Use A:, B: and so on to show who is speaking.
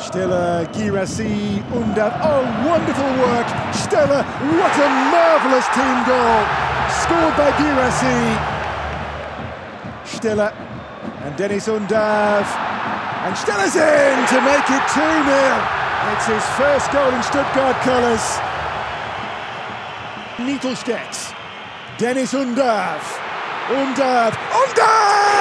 A: Stiller, Guirassy, Undav. Oh, wonderful work. Stiller, what a marvellous team goal. Scored by Guirassy. Stiller and Deniz Undav. And Stiller's in to make it 2 0. It's his first goal in Stuttgart colours. Mittelstädt. Deniz Undav. Undav. Undav!